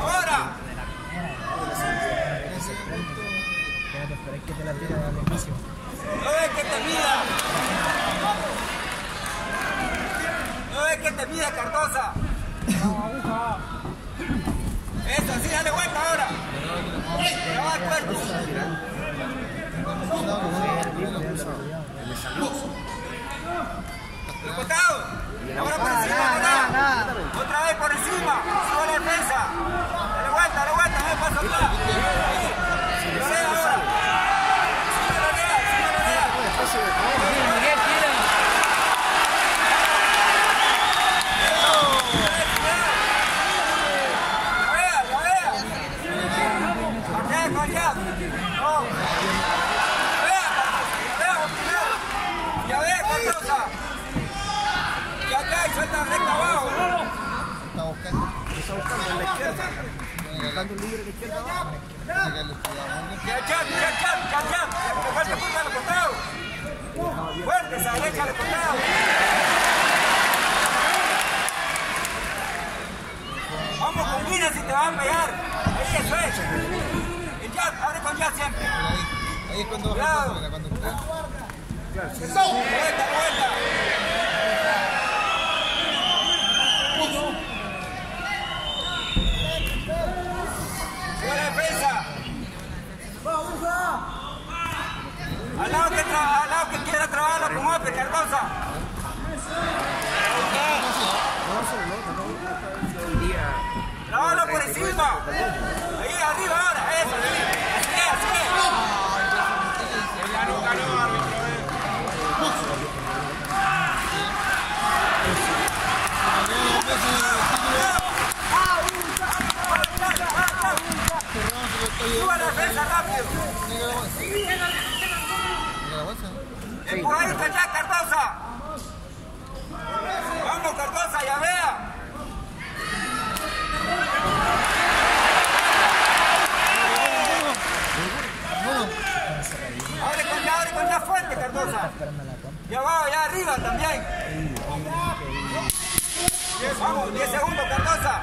Ahora. No que te mida. No es que te mida, Cardosa. Eso, así dale vuelta ahora. Va cuerpo. Ahora por encima. Por encima. Sube la defensa. Dale vuelta, dale vuelta, paso atrás. Ya vea, ya primero. Ya y suelta recta abajo. Está buscando. En la izquierda. Buscando un libre de izquierda abajo. Ya, ya, ya, ya, ya, ya. Te falta punta al costado. Fuerte esa derecha al costado. Vamos con Guina si te va a pegar. Ahí eso es. El jab, abre con jab siempre. Ahí, ahí es cuando Cuidado. cuando cuando Vuelta, vuelta. Buena defensa. Tra al lado que quiera trabajarlo con Ope, Cardosa. Trabájalo por encima. Ahí, arriba ahora. Eso, así. Así es, así es. Suba la defensa rápido. Empujadita ya, Cardosa. Vamos, Cardosa, ya vea. Abre con ya, abre con ya fuerte, Cardosa. Ya abajo, ya arriba también. Vamos, 10 segundos, Cardosa.